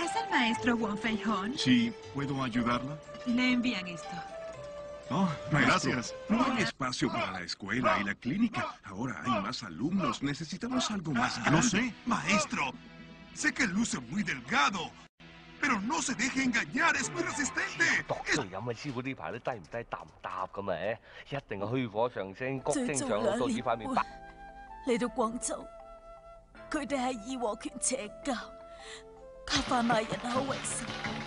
¿Es el maestro Wong Fei Sí, ¿puedo ayudarla? Le envían esto. Oh, gracias. No hay espacio para la escuela y la clínica. Ahora hay más alumnos. Necesitamos algo más grande. No sé. Maestro, sé que luce muy delgado. Pero no se deje engañar, es muy resistente. Es... 佢哋係義和拳邪教，靠贩卖人口为生。